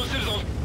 nos saison.